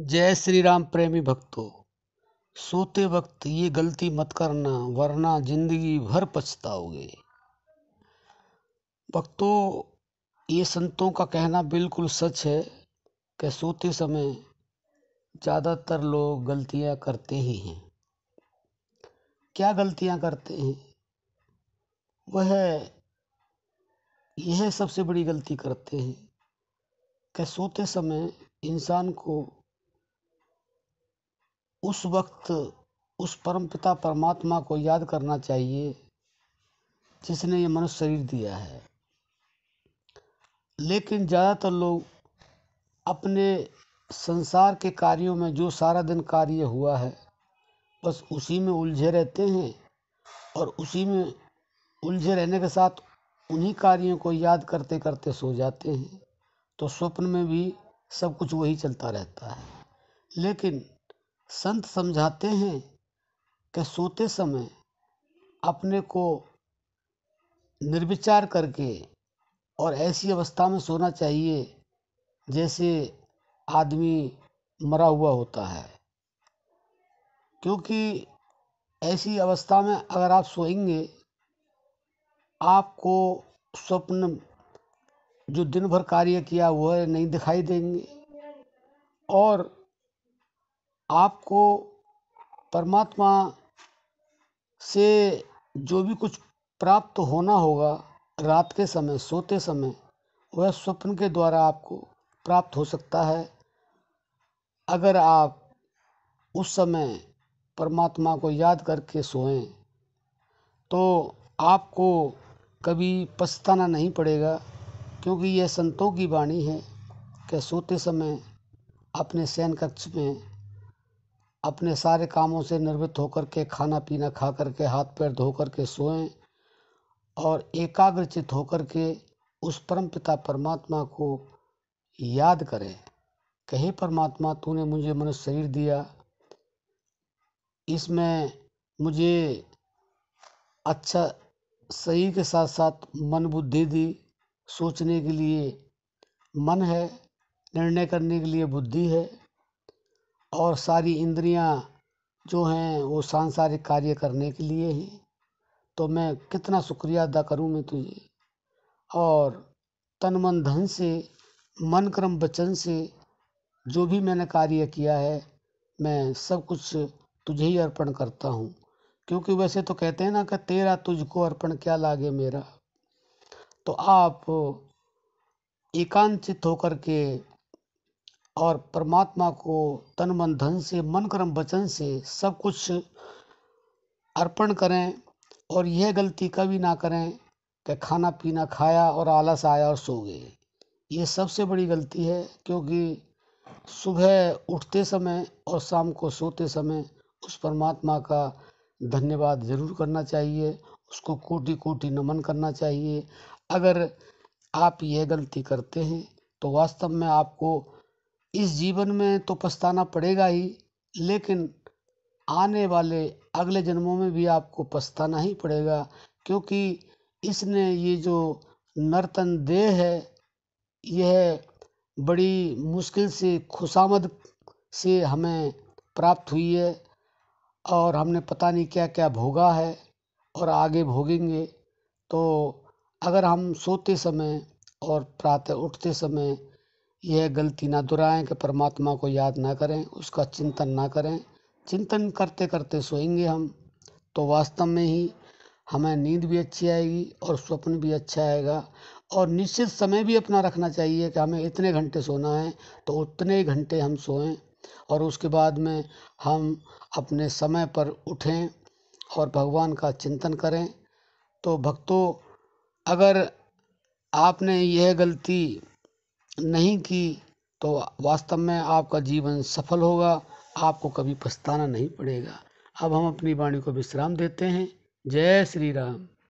जय श्री राम प्रेमी भक्तों, सोते वक्त ये गलती मत करना, वरना ज़िंदगी भर पछताओगे। भक्तों, ये संतों का कहना बिल्कुल सच है कि सोते समय ज़्यादातर लोग गलतियाँ करते ही हैं। क्या गलतियाँ करते हैं? वह, यह सबसे बड़ी गलती करते हैं कि सोते समय इंसान को उस वक्त उस परम पिता परमात्मा को याद करना चाहिए, जिसने ये मनुष्य शरीर दिया है। लेकिन ज़्यादातर लोग अपने संसार के कार्यों में जो सारा दिन कार्य हुआ है, बस उसी में उलझे रहते हैं और उसी में उलझे रहने के साथ उन्हीं कार्यों को याद करते करते सो जाते हैं। तो स्वप्न में भी सब कुछ वही चलता रहता है। लेकिन संत समझाते हैं कि सोते समय अपने को निर्विचार करके और ऐसी अवस्था में सोना चाहिए जैसे आदमी मरा हुआ होता है। क्योंकि ऐसी अवस्था में अगर आप सोएँगे, आपको स्वप्न जो दिन भर कार्य किया हुआ है नहीं दिखाई देंगे और आपको परमात्मा से जो भी कुछ प्राप्त होना होगा, रात के समय, सोते समय, वह स्वप्न के द्वारा आपको प्राप्त हो सकता है। अगर आप उस समय परमात्मा को याद करके सोएँ तो आपको कभी पछताना नहीं पड़ेगा, क्योंकि यह संतों की वाणी है कि सोते समय अपने शयन कक्ष में अपने सारे कामों से निर्वृत्त होकर के खाना पीना खा करके हाथ पैर धो करके सोएँ और एकाग्रचित होकर के उस परम पिता परमात्मा को याद करें। कहे, परमात्मा, तूने मुझे मनुष्य शरीर दिया। इसमें मुझे अच्छा सही के साथ साथ मन बुद्धि दी। सोचने के लिए मन है, निर्णय करने के लिए बुद्धि है। और सारी इंद्रियाँ जो हैं, वो सांसारिक कार्य करने के लिए ही। तो मैं कितना शुक्रिया अदा करूँ मैं तुझे और तन मन धन से, मन क्रम वचन से जो भी मैंने कार्य किया है, मैं सब कुछ तुझे ही अर्पण करता हूँ। क्योंकि वैसे तो कहते हैं ना कि तेरा तुझको अर्पण क्या लागे मेरा। तो आप एकांचित होकर के और परमात्मा को तन, मन, धन से, मन, कर्म, वचन से सब कुछ अर्पण करें और यह गलती कभी ना करें कि खाना पीना खाया और आलस आया और सो गए ये सबसे बड़ी गलती है क्योंकि सुबह उठते समय और शाम को सोते समय उस परमात्मा का धन्यवाद ज़रूर करना चाहिए, उसको कोटि कोटि नमन करना चाहिए। अगर आप यह गलती करते हैं तो वास्तव में आपको इस जीवन में तो पछताना पड़ेगा ही, लेकिन आने वाले अगले जन्मों में भी आपको पछताना ही पड़ेगा, क्योंकि इसने ये जो नर्तन देह है, यह बड़ी मुश्किल से, खुशामद से हमें प्राप्त हुई है, और हमने पता नहीं क्या क्या भोगा है, और आगे भोगेंगे। तो अगर हम सोते समय और प्रातः उठते समय यह गलती ना दोहराएँ कि परमात्मा को याद ना करें, उसका चिंतन ना करें। चिंतन करते करते सोएँगे हम तो वास्तव में ही हमें नींद भी अच्छी आएगी और स्वप्न भी अच्छा आएगा। और निश्चित समय भी अपना रखना चाहिए कि हमें इतने घंटे सोना है तो उतने ही घंटे हम सोएँ। और उसके बाद में हम अपने समय पर उठें और भगवान का चिंतन करें। तो भक्तों, अगर आपने यह गलती नहीं की तो वास्तव में आपका जीवन सफल होगा, आपको कभी पछताना नहीं पड़ेगा। अब हम अपनी वाणी को विश्राम देते हैं। जय श्री राम।